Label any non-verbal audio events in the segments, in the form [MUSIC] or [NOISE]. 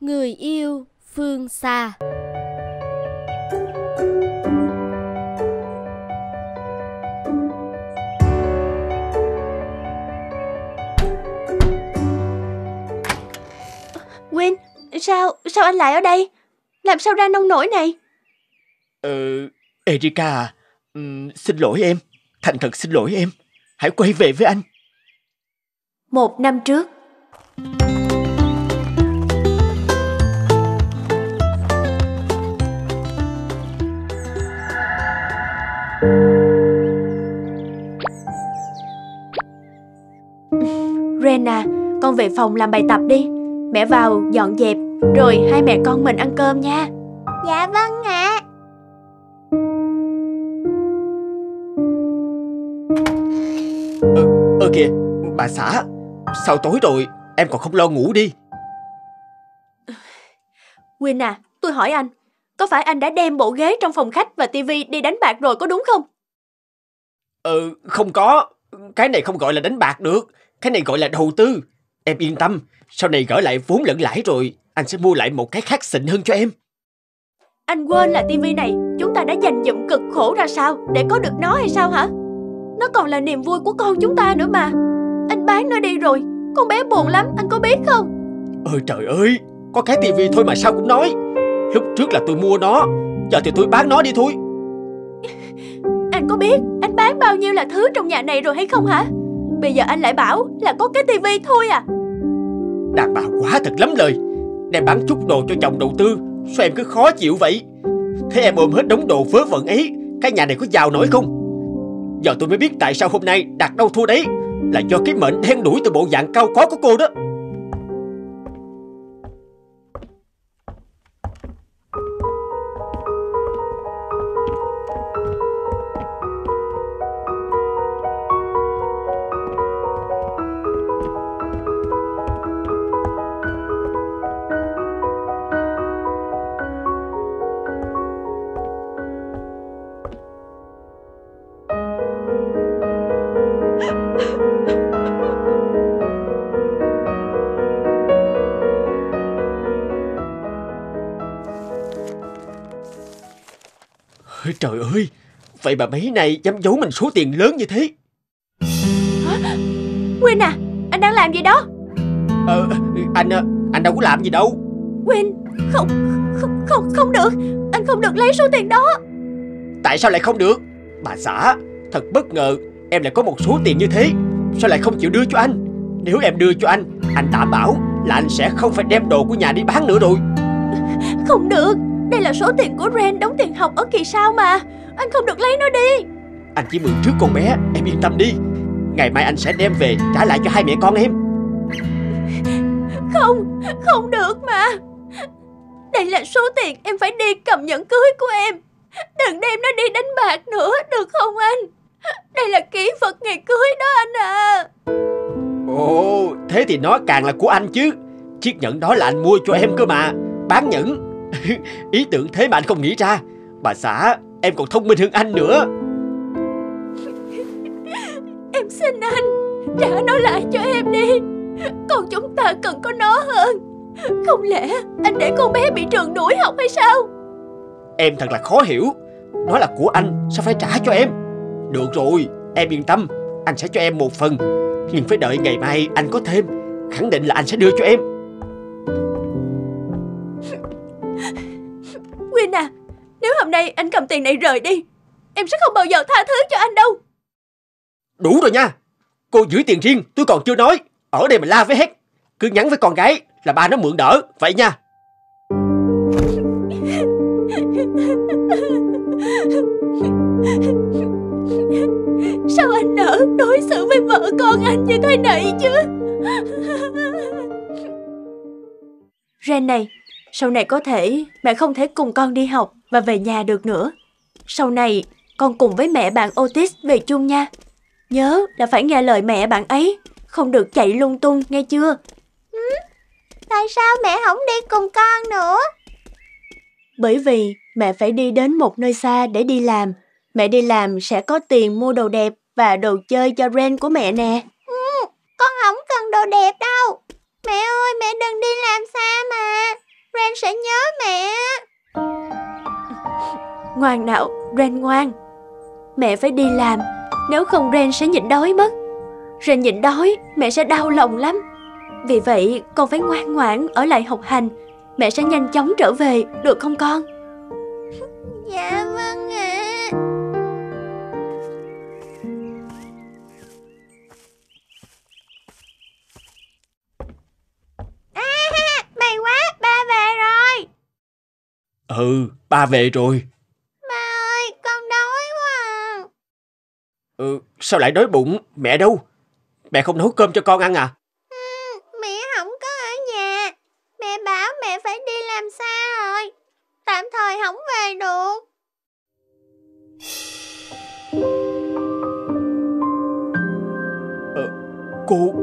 Người yêu phương xa Win, sao, sao anh lại ở đây? Làm sao ra nông nổi này? Ờ, Erika à, ừm, xin lỗi em. Thành thật xin lỗi em. Hãy quay về với anh. Một năm trước, Rena, con về phòng làm bài tập đi. Mẹ vào dọn dẹp, rồi hai mẹ con mình ăn cơm nha. Dạ vâng ạ. Ơ kìa, bà xã. Sao tối rồi, em còn không lo ngủ đi. Win à, tôi hỏi anh, có phải anh đã đem bộ ghế trong phòng khách và tivi đi đánh bạc rồi có đúng không? Ừ, không có. Cái này không gọi là đánh bạc được. Cái này gọi là đầu tư. Em yên tâm, sau này gỡ lại vốn lẫn lãi rồi, anh sẽ mua lại một cái khác xịn hơn cho em. Anh quên là tivi này chúng ta đã dành dụm cực khổ ra sao để có được nó hay sao hả? Nó còn là niềm vui của con chúng ta nữa mà. Anh bán nó đi rồi, con bé buồn lắm, anh có biết không? Ôi trời ơi, có cái tivi thôi mà sao cũng nói. Lúc trước là tôi mua nó, giờ thì tôi bán nó đi thôi. [LAUGHS] Anh có biết anh bán bao nhiêu là thứ trong nhà này rồi hay không hả? Bây giờ anh lại bảo là có cái tivi thôi à? Đàn bà quá thật lắm lời. Đem bán chút đồ cho chồng đầu tư, sao em cứ khó chịu vậy? Thế em ôm hết đống đồ vớ vẩn ấy, cái nhà này có giàu nổi không? Giờ tôi mới biết tại sao hôm nay đặt đâu thua đấy Là do cái mệnh đen đuổi từ bộ dạng cao có của cô đó Trời ơi Vậy mà mấy này dám giấu mình số tiền lớn như thế? Win à, anh đang làm gì đó? Ờ anh anh đâu có làm gì đâu. Win, không, không, không, không được. Anh không được lấy số tiền đó. Tại sao lại không được? Bà xã Thật bất ngờ Em lại có một số tiền như thế. Sao lại không chịu đưa cho anh? Nếu em đưa cho anh Anh đảm bảo là anh sẽ không phải đem đồ của nhà đi bán nữa rồi. Không được Đây là số tiền của Ren đóng tiền học ở kỳ sau mà. Anh không được lấy nó đi. Anh chỉ mượn trước con bé Em yên tâm đi. Ngày mai anh sẽ đem về trả lại cho hai mẹ con em. Không, không được mà. Đây là số tiền em phải đi cầm nhẫn cưới của em. Đừng đem nó đi đánh bạc nữa, được không anh? Đây là kỹ vật ngày cưới đó anh à Ồ Thế thì nó càng là của anh chứ. Chiếc nhẫn đó là anh mua cho em cơ mà. Bán nhẫn [LAUGHS] Ý tưởng thế mà anh không nghĩ ra. Bà xã Em còn thông minh hơn anh nữa. [LAUGHS] Em xin anh Trả nó lại cho em đi. Con chúng ta cần có nó hơn. Không lẽ anh để con bé bị trường đuổi học hay sao? Em thật là khó hiểu. Nó là của anh Sao phải trả cho em? Được rồi Em yên tâm. Anh sẽ cho em một phần. Nhưng phải đợi ngày mai anh có thêm. Khẳng định là anh sẽ đưa cho em Quyên à Nếu hôm nay anh cầm tiền này rời đi Em sẽ không bao giờ tha thứ cho anh đâu. Đủ rồi nha. Cô giữ tiền riêng tôi còn chưa nói. Ở đây mà la với hét Cứ nhắn với con gái là ba nó mượn đỡ Vậy nha. Sao anh nỡ đối xử với vợ con anh như thế này chứ? Ren này Sau này có thể mẹ không thể cùng con đi học Và về nhà được nữa Sau này con cùng với mẹ bạn Otis về chung nha Nhớ là phải nghe lời mẹ bạn ấy Không được chạy lung tung nghe chưa Tại sao mẹ không đi cùng con nữa? Bởi vì mẹ phải đi đến một nơi xa để đi làm. Mẹ đi làm sẽ có tiền mua đồ đẹp và đồ chơi cho Ren của mẹ nè. Con không cần đồ đẹp đâu. Mẹ ơi, mẹ đừng đi làm xa mà. Ren sẽ nhớ mẹ. Ngoan nào, Ren ngoan. Mẹ phải đi làm, nếu không Ren sẽ nhịn đói mất. Ren nhịn đói, mẹ sẽ đau lòng lắm. Vì vậy, con phải ngoan ngoãn ở lại học hành. Mẹ sẽ nhanh chóng trở về, được không con? [LAUGHS] Dạ vâng ạ. À, Ừ, ba về rồi. Ba ơi, con đói quá à. Ừ, sao lại đói bụng? Mẹ đâu? Mẹ không nấu cơm cho con ăn à? Mẹ không có ở nhà. Mẹ bảo mẹ phải đi làm xa rồi. Tạm thời không về được. Cô,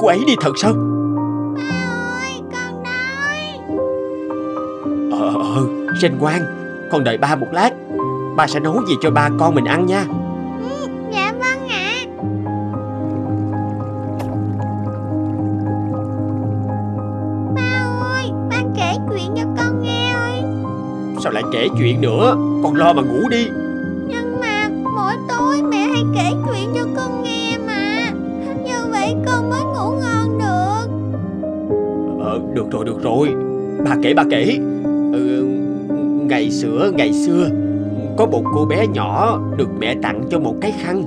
cô ấy đi thật sao? Ren ngoan, con đợi ba một lát. Ba sẽ nấu gì cho ba con mình ăn nha. Dạ vâng ạ. Ba ơi, ba kể chuyện cho con nghe ơi. Sao lại kể chuyện nữa? Con lo mà ngủ đi. Nhưng mà mỗi tối mẹ hay kể chuyện cho con nghe mà. Như vậy con mới ngủ ngon được. Ờ, được rồi, được rồi. Bà kể, bà kể. Ngày xưa, ngày xưa, có một cô bé nhỏ được mẹ tặng cho một cái khăn.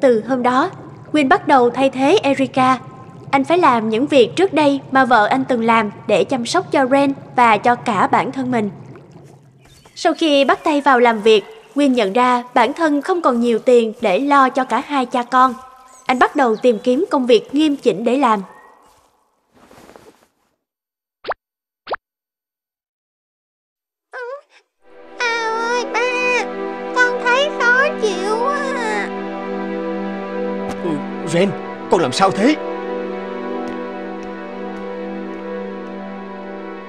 Từ hôm đó, quyên bắt đầu thay thế Erika. Anh phải làm những việc trước đây mà vợ anh từng làm để chăm sóc cho Ren và cho cả bản thân mình. Sau khi bắt tay vào làm việc, quyên nhận ra bản thân không còn nhiều tiền để lo cho cả hai cha con. Anh bắt đầu tìm kiếm công việc nghiêm chỉnh để làm. Ren, con làm sao thế?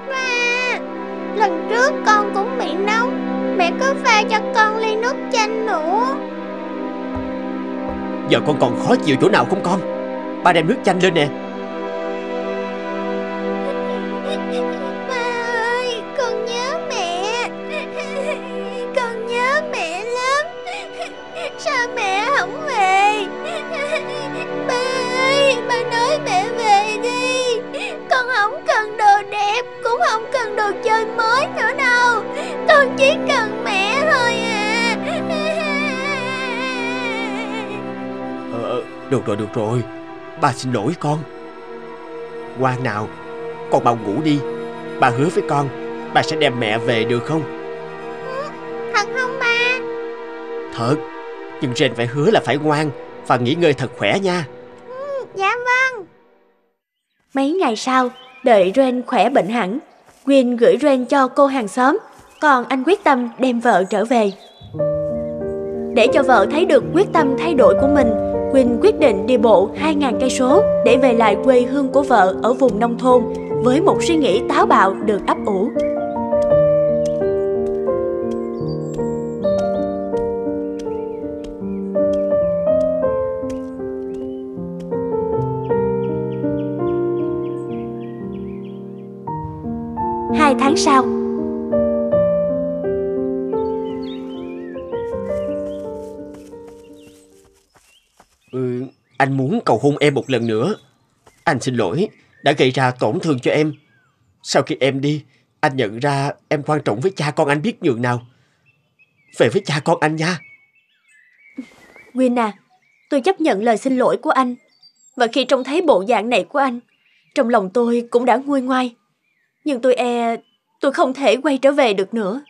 Ba, lần trước con cũng bị nóng. Mẹ cứ pha cho con ly nước chanh nữa. Giờ con còn khó chịu chỗ nào không con? Ba đem nước chanh lên nè. Chỉ cần mẹ thôi à. Ờ, được rồi, được rồi. Ba xin lỗi con. Ngoan nào, con mau ngủ đi. Ba hứa với con, ba sẽ đem mẹ về được không? Thật không ba? Thật, nhưng Ren phải hứa là phải ngoan và nghỉ ngơi thật khỏe nha. Dạ vâng. Mấy ngày sau, đợi Ren khỏe bệnh hẳn, Win gửi Ren cho cô hàng xóm, còn anh quyết tâm đem vợ trở về. Để cho vợ thấy được quyết tâm thay đổi của mình, Quỳnh quyết định đi bộ 2.000 cây số để về lại quê hương của vợ ở vùng nông thôn với một suy nghĩ táo bạo được ấp ủ. Hai tháng sau, anh muốn cầu hôn em một lần nữa. Anh xin lỗi, đã gây ra tổn thương cho em. Sau khi em đi, anh nhận ra em quan trọng với cha con anh biết nhường nào. Về với cha con anh nha. Win à, tôi chấp nhận lời xin lỗi của anh. Và khi trông thấy bộ dạng này của anh, trong lòng tôi cũng đã nguôi ngoai. Nhưng tôi e tôi không thể quay trở về được nữa.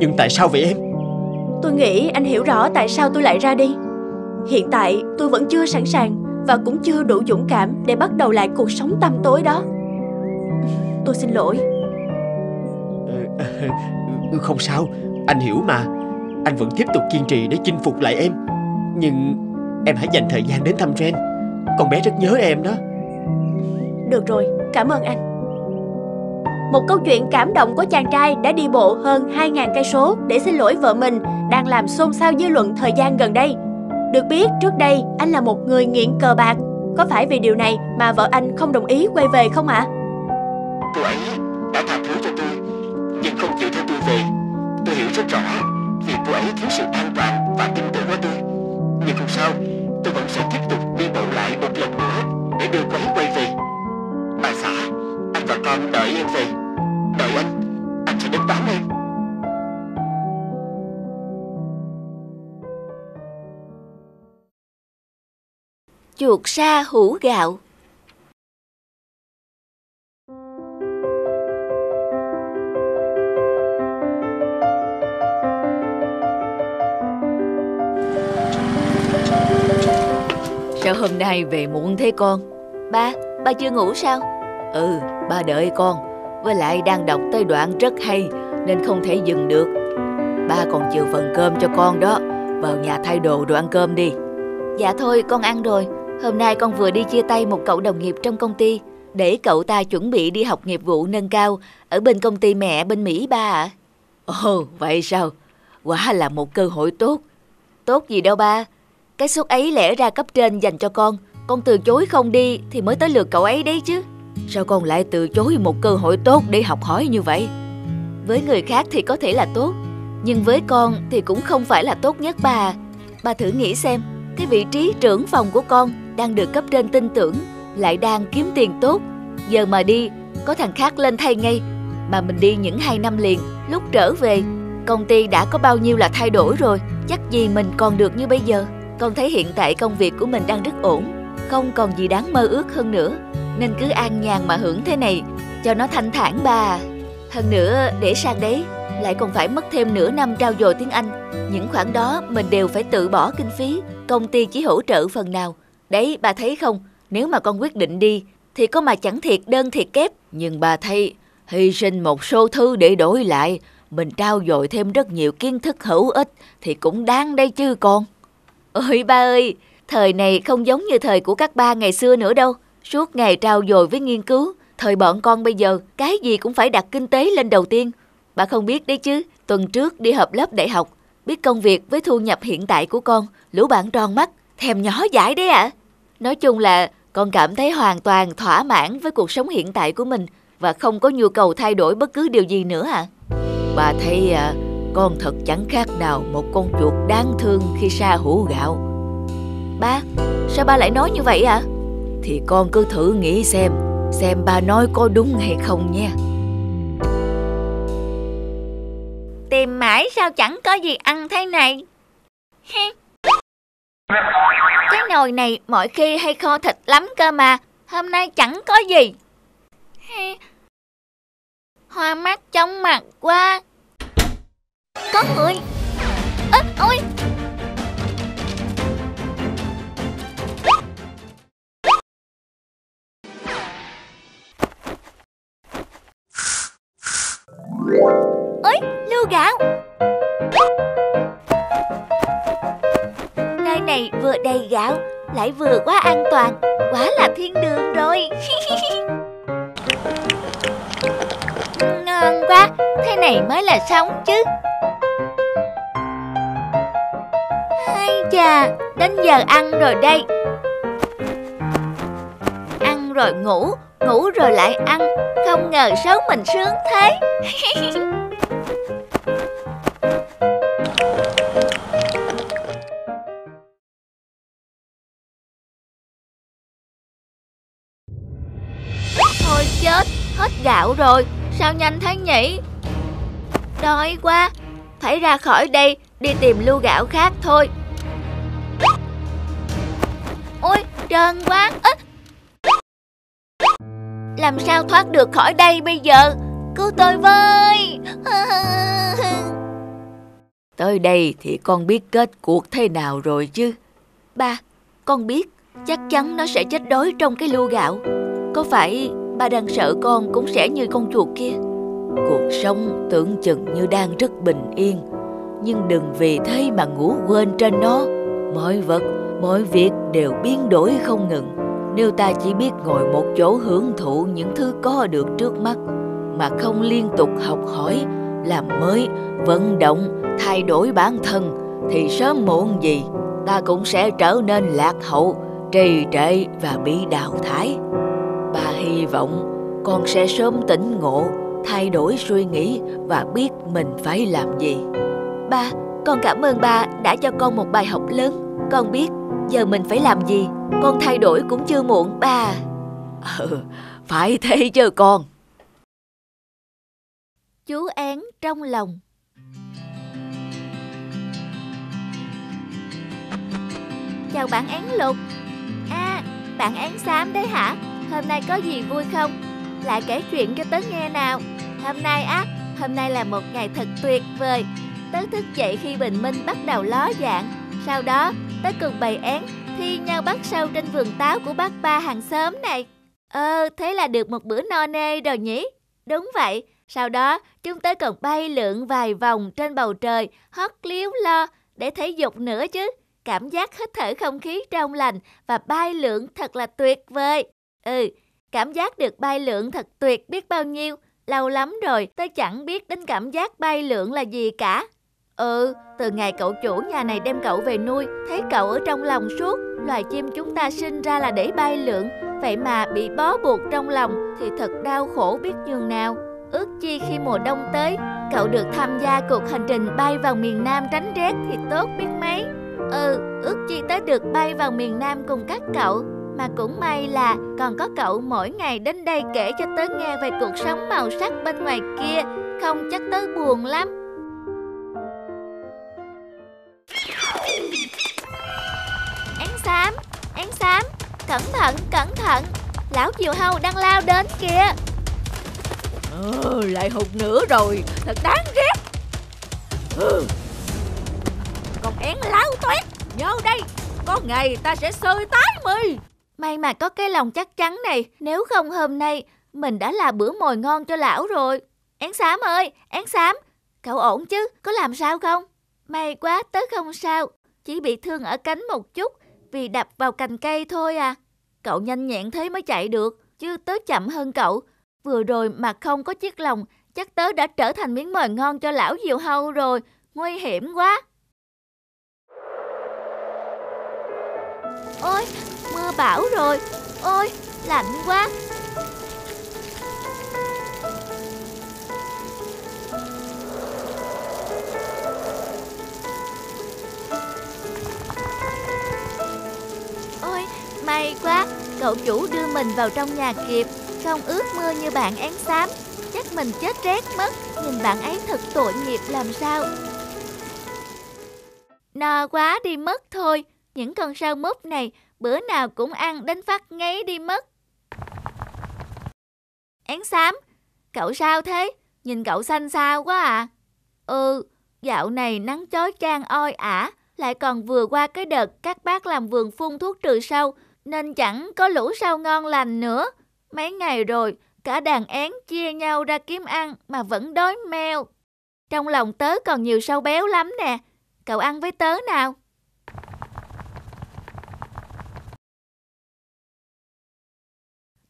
Nhưng tại sao vậy em? Tôi nghĩ anh hiểu rõ tại sao tôi lại ra đi. Hiện tại tôi vẫn chưa sẵn sàng và cũng chưa đủ dũng cảm để bắt đầu lại cuộc sống tăm tối đó. Tôi xin lỗi. Ờ, Không sao, anh hiểu mà. Anh vẫn tiếp tục kiên trì để chinh phục lại em. Nhưng em hãy dành thời gian đến thăm Ren. Con bé rất nhớ em đó. Được rồi, cảm ơn anh. Một câu chuyện cảm động của chàng trai đã đi bộ hơn 2.000 cây số để xin lỗi vợ mình đang làm xôn xao dư luận thời gian gần đây. Được biết, trước đây, anh là một người nghiện cờ bạc. Có phải vì điều này mà vợ anh không đồng ý quay về không ạ? Cô ấy đã tha thứ cho tôi, Nhưng không chịu theo tôi về. Tôi hiểu rất rõ Vì cô ấy thiếu sự an toàn và tin tưởng với tôi. Nhưng không sao, Tôi vẫn sẽ tiếp tục đi bộ lại một lần nữa Để đưa cô ấy quay về. Bà xã, Anh và con đợi em về. Đợi anh Anh sẽ đến đón em. Chuột sa hũ gạo Sao hôm nay về muộn thế con? Ba, ba chưa ngủ sao? Ừ, ba đợi con Với lại đang đọc tới đoạn rất hay Nên không thể dừng được Ba còn chừa phần cơm cho con đó Vào nhà thay đồ rồi ăn cơm đi Dạ thôi, con ăn rồi. Hôm nay con vừa đi chia tay một cậu đồng nghiệp trong công ty để cậu ta chuẩn bị đi học nghiệp vụ nâng cao ở bên công ty mẹ bên Mỹ ba ạ. Ồ, vậy sao? Quả là một cơ hội tốt Tốt gì đâu ba. Cái suất ấy lẽ ra cấp trên dành cho con. Con từ chối không đi thì mới tới lượt cậu ấy đấy chứ. Sao con lại từ chối một cơ hội tốt để học hỏi như vậy? Với người khác thì có thể là tốt, nhưng với con thì cũng không phải là tốt nhất bà. Bà thử nghĩ xem, cái vị trí trưởng phòng của con đang được cấp trên tin tưởng, lại đang kiếm tiền tốt. Giờ mà đi, có thằng khác lên thay ngay. Mà mình đi những hai năm liền, lúc trở về, công ty đã có bao nhiêu là thay đổi rồi, chắc gì mình còn được như bây giờ. Con thấy hiện tại công việc của mình đang rất ổn, không còn gì đáng mơ ước hơn nữa. Nên cứ an nhàn mà hưởng thế này, cho nó thanh thản bà. Hơn nữa, để sang đấy, lại còn phải mất thêm nửa năm trao dồi tiếng Anh. Những khoản đó mình đều phải tự bỏ kinh phí, công ty chỉ hỗ trợ phần nào. Đấy, bà thấy không, nếu mà con quyết định đi, thì có mà chẳng thiệt đơn thiệt kép. Nhưng bà thấy hy sinh một số thứ để đổi lại Mình trao dồi thêm rất nhiều kiến thức hữu ích Thì cũng đáng đây chứ con Ôi ba ơi, thời này không giống như thời của các ba ngày xưa nữa đâu. Suốt ngày trao dồi với nghiên cứu. Thời bọn con bây giờ, cái gì cũng phải đặt kinh tế lên đầu tiên. Bà không biết đấy chứ, tuần trước đi họp lớp đại học, biết công việc với thu nhập hiện tại của con, lũ bạn tròn mắt, thèm nhỏ dãi đấy ạ. À. Nói chung là con cảm thấy hoàn toàn thỏa mãn với cuộc sống hiện tại của mình và không có nhu cầu thay đổi bất cứ điều gì nữa ạ. À. Bà thấy à, con thật chẳng khác nào một con chuột đáng thương khi sa hũ gạo Ba, sao ba lại nói như vậy ạ? À? Thì con cứ thử nghĩ xem Xem ba nói có đúng hay không nha Tìm mãi sao chẳng có gì ăn thế này. Cái nồi này mọi khi hay kho thịt lắm cơ mà Hôm nay chẳng có gì. Hoa mắt chóng mặt quá. Có người. Ê, ôi Ôi, gạo Lại vừa quá an toàn, Quá là thiên đường rồi. [LAUGHS] Ngon quá, Thế này mới là sống chứ. Hay chà, Đến giờ ăn rồi đây. Ăn rồi ngủ Ngủ rồi lại ăn, Không ngờ xấu mình sướng thế. [LAUGHS] gạo rồi. Sao nhanh thế nhỉ? Đói quá. Phải ra khỏi đây Đi tìm lưu gạo khác thôi. Ôi trơn quá. Ê, làm sao thoát được khỏi đây bây giờ? Cứu tôi với! [LAUGHS] Tới đây thì con biết kết cuộc thế nào rồi chứ? Ba, con biết. Chắc chắn nó sẽ chết đói trong cái lu gạo. Có phải ba đang sợ con cũng sẽ như con chuột kia. Cuộc sống tưởng chừng như đang rất bình yên. Nhưng đừng vì thế mà ngủ quên trên nó. Mọi vật, mọi việc đều biến đổi không ngừng. Nếu ta chỉ biết ngồi một chỗ hưởng thụ những thứ có được trước mắt mà không liên tục học hỏi làm mới vận động thay đổi bản thân thì sớm muộn gì ta cũng sẽ trở nên lạc hậu trì trệ và bị đào thải bà hy vọng con sẽ sớm tỉnh ngộ, thay đổi suy nghĩ và biết mình phải làm gì. Ba, con cảm ơn ba đã cho con một bài học lớn. Con biết giờ mình phải làm gì. Con thay đổi cũng chưa muộn ba. Ừ, phải thế chứ con. Chú Án trong lòng Chào bạn Án lục À, bạn Án xám đấy hả? Hôm nay có gì vui không? Lại kể chuyện cho tớ nghe nào Hôm nay á, hôm nay là một ngày thật tuyệt vời Tớ thức dậy khi bình minh bắt đầu ló dạng Sau đó, tớ cùng bày án thi nhau bắt sâu trên vườn táo của bác ba hàng xóm này Ờ, thế là được một bữa no nê rồi nhỉ? Đúng vậy, sau đó chúng tớ còn bay lượn vài vòng trên bầu trời, hót liếu lo để thể dục nữa chứ. Cảm giác hít thở không khí trong lành và bay lượn thật là tuyệt vời. Ừ, cảm giác được bay lượn thật tuyệt biết bao nhiêu. Lâu lắm rồi tớ chẳng biết đến cảm giác bay lượn là gì cả. Ừ, từ ngày cậu chủ nhà này đem cậu về nuôi, thấy cậu ở trong lòng suốt. Loài chim chúng ta sinh ra là để bay lượn, vậy mà bị bó buộc trong lòng thì thật đau khổ biết nhường nào. Ước chi khi mùa đông tới, cậu được tham gia cuộc hành trình bay vào miền Nam tránh rét thì tốt biết mấy. Ừ, ước chi tới được bay vào miền Nam cùng các cậu. Mà cũng may là còn có cậu mỗi ngày đến đây kể cho tớ nghe về cuộc sống màu sắc bên ngoài kia, không chắc tớ buồn lắm. Én xám, én xám, cẩn thận, cẩn thận, lão diều hâu đang lao đến kìa. Ừ, lại hụt nữa rồi, thật đáng ghét. Ừ. Con én láo toét, nhớ đây, có ngày ta sẽ sơi tái mì. May mà có cái lòng chắc chắn này, nếu không hôm nay mình đã là bữa mồi ngon cho lão rồi. Én xám ơi, én xám, cậu ổn chứ, có làm sao không? May quá, tớ không sao, chỉ bị thương ở cánh một chút vì đập vào cành cây thôi à. Cậu nhanh nhẹn thế mới chạy được, chứ tớ chậm hơn cậu. Vừa rồi mà không có chiếc lòng, chắc tớ đã trở thành miếng mồi ngon cho lão diều hâu rồi, nguy hiểm quá. Ôi, mưa bão rồi, ôi, lạnh quá. Ôi, may quá, cậu chủ đưa mình vào trong nhà kịp, không ướt mưa như bạn én xám. Chắc mình chết rét mất, nhìn bạn ấy thật tội nghiệp làm sao. No quá đi mất thôi, những con sao múp này bữa nào cũng ăn đến phát ngấy đi mất. Én xám, cậu sao thế? Nhìn cậu xanh xao quá à. Ừ, dạo này nắng chói chang oi ả, lại còn vừa qua cái đợt các bác làm vườn phun thuốc trừ sâu, nên chẳng có lũ sâu ngon lành nữa. Mấy ngày rồi, cả đàn én chia nhau ra kiếm ăn mà vẫn đói meo. Trong lòng tớ còn nhiều sâu béo lắm nè, cậu ăn với tớ nào.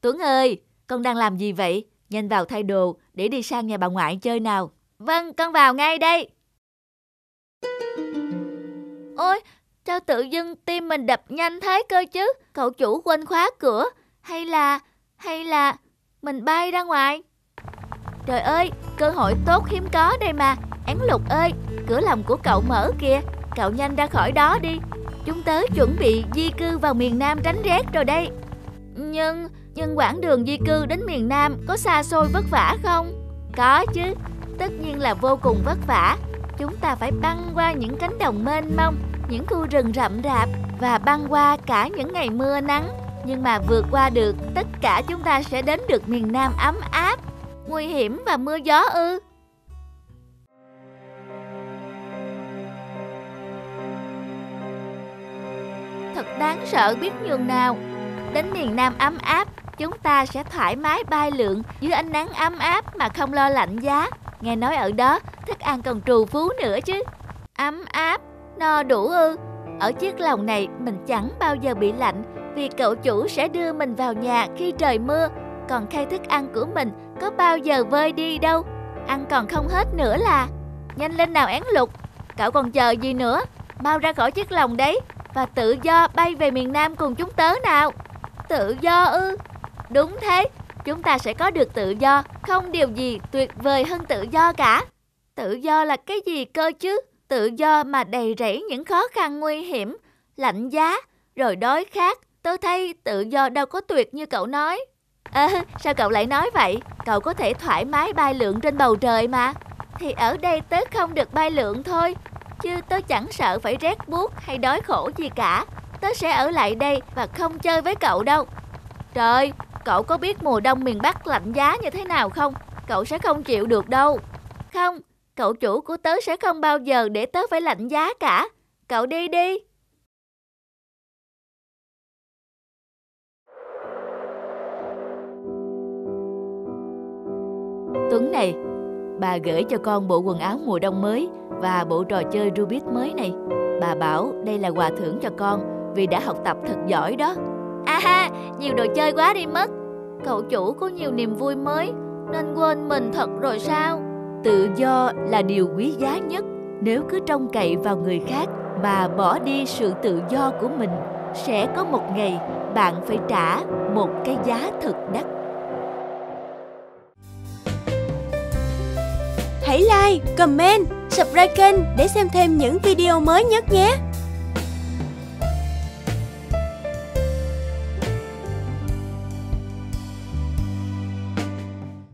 Tuấn ơi, con đang làm gì vậy? Nhanh vào thay đồ để đi sang nhà bà ngoại chơi nào. Vâng, con vào ngay đây. Ôi, sao tự dưng tim mình đập nhanh thế cơ chứ? Cậu chủ quên khóa cửa. Hay là, hay là mình bay ra ngoài? Trời ơi, cơ hội tốt hiếm có đây mà. Án lục ơi, cửa lòng của cậu mở kìa. Cậu nhanh ra khỏi đó đi. Chúng tớ chuẩn bị di cư vào miền Nam tránh rét rồi đây. Nhưng, nhưng quãng đường di cư đến miền Nam có xa xôi vất vả không? Có chứ, tất nhiên là vô cùng vất vả. Chúng ta phải băng qua những cánh đồng mênh mông, những khu rừng rậm rạp và băng qua cả những ngày mưa nắng. Nhưng mà vượt qua được, tất cả chúng ta sẽ đến được miền Nam ấm áp. Nguy hiểm và mưa gió ư? Thật đáng sợ biết nhường nào. Đến miền Nam ấm áp, chúng ta sẽ thoải mái bay lượn dưới ánh nắng ấm áp mà không lo lạnh giá. Nghe nói ở đó thức ăn còn trù phú nữa chứ. Ấm áp, no đủ ư. Ở chiếc lồng này mình chẳng bao giờ bị lạnh vì cậu chủ sẽ đưa mình vào nhà khi trời mưa. Còn khay thức ăn của mình có bao giờ vơi đi đâu. Ăn còn không hết nữa là. Nhanh lên nào én lục, cậu còn chờ gì nữa. Mau ra khỏi chiếc lồng đấy và tự do bay về miền Nam cùng chúng tớ nào. Tự do ư? Đúng thế, chúng ta sẽ có được tự do. Không điều gì tuyệt vời hơn tự do cả. Tự do là cái gì cơ chứ? Tự do mà đầy rẫy những khó khăn nguy hiểm, lạnh giá, rồi đói khát. Tôi thấy tự do đâu có tuyệt như cậu nói. À, sao cậu lại nói vậy? Cậu có thể thoải mái bay lượn trên bầu trời mà. Thì ở đây tớ không được bay lượn thôi. Chứ tớ chẳng sợ phải rét buốt hay đói khổ gì cả. Tớ sẽ ở lại đây và không chơi với cậu đâu. Trời, cậu có biết mùa đông miền Bắc lạnh giá như thế nào không? Cậu sẽ không chịu được đâu. Không, cậu chủ của tớ sẽ không bao giờ để tớ phải lạnh giá cả. Cậu đi đi. Tuấn này, bà gửi cho con bộ quần áo mùa đông mới và bộ trò chơi Rubik mới này. Bà bảo đây là quà thưởng cho con vì đã học tập thật giỏi đó. À ha, nhiều đồ chơi quá đi mất. Cậu chủ có nhiều niềm vui mới nên quên mình thật rồi sao? Tự do là điều quý giá nhất. Nếu cứ trông cậy vào người khác mà bỏ đi sự tự do của mình, sẽ có một ngày bạn phải trả một cái giá thật đắt. Hãy like, comment, subscribe kênh để xem thêm những video mới nhất nhé!